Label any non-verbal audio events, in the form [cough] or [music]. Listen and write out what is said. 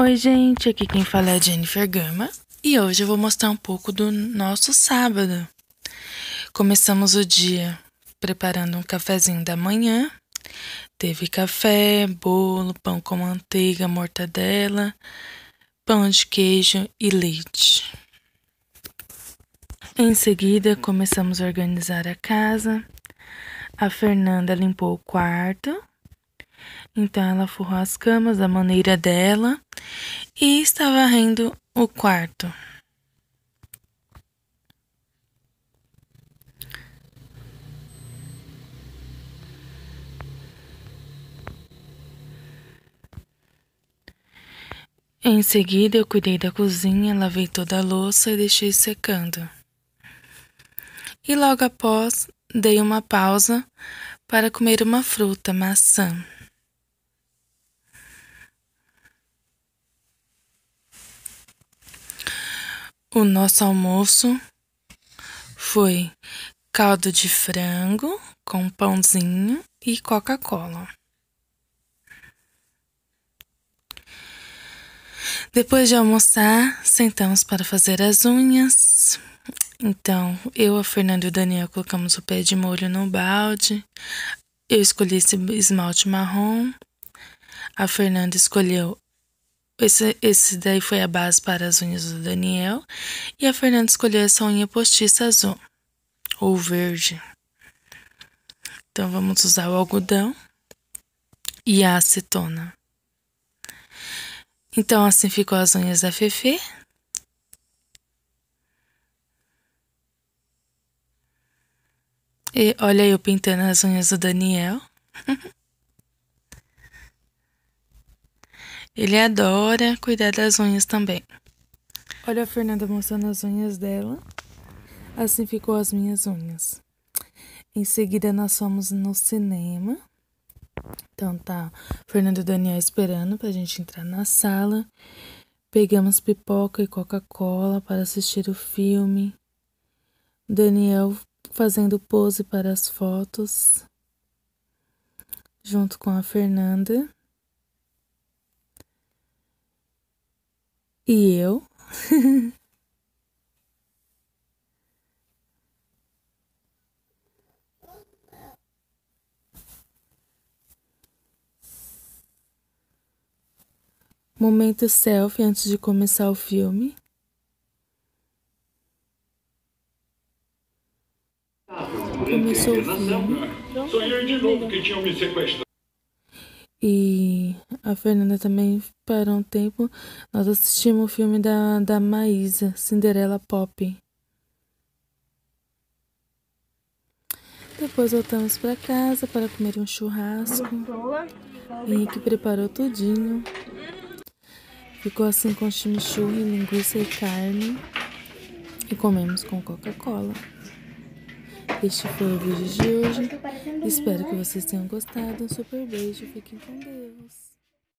Oi, gente, aqui quem fala é a Jennifer Gama e hoje eu vou mostrar um pouco do nosso sábado. Começamos o dia preparando um cafezinho da manhã. Teve café, bolo, pão com manteiga, mortadela, pão de queijo e leite. Em seguida, começamos a organizar a casa. A Fernanda limpou o quarto então ela forrou as camas da maneira dela e estava varrendo o quarto. Em seguida, eu cuidei da cozinha, lavei toda a louça e deixei secando. E logo após, dei uma pausa para comer uma fruta, maçã. O nosso almoço foi caldo de frango com pãozinho e Coca-Cola. Depois de almoçar, sentamos para fazer as unhas. Então, eu, a Fernanda e o Daniel colocamos o pé de molho no balde. Eu escolhi esse esmalte marrom. A Fernanda escolheu esse, esse daí foi a base para as unhas do Daniel. E a Fernanda escolheu essa unha postiça azul ou verde. Então vamos usar o algodão e a acetona. Então assim ficou as unhas da Fefe. E olha eu pintando as unhas do Daniel. [laughs] Ele adora cuidar das unhas também. Olha a Fernanda mostrando as unhas dela. Assim ficou as minhas unhas. Em seguida, nós fomos no cinema. Então tá, Fernando e Daniel esperando pra gente entrar na sala. Pegamos pipoca e Coca-Cola para assistir o filme. Daniel fazendo pose para as fotos. Junto com a Fernanda. E eu? [laughs] Momento selfie antes de começar o filme. Começou o filme. Sonhei de novo que tinham me sequestrado. E a Fernanda também parou um tempo. Nós assistimos o filme da, da Maísa, Cinderela Pop. Depois voltamos para casa para comer um churrasco. Henrique preparou tudinho. Ficou assim com chimichurri, linguiça e carne. E comemos com Coca-Cola. Este foi o vídeo de hoje. Espero que vocês tenham gostado. Um super beijo. Fiquem com Deus.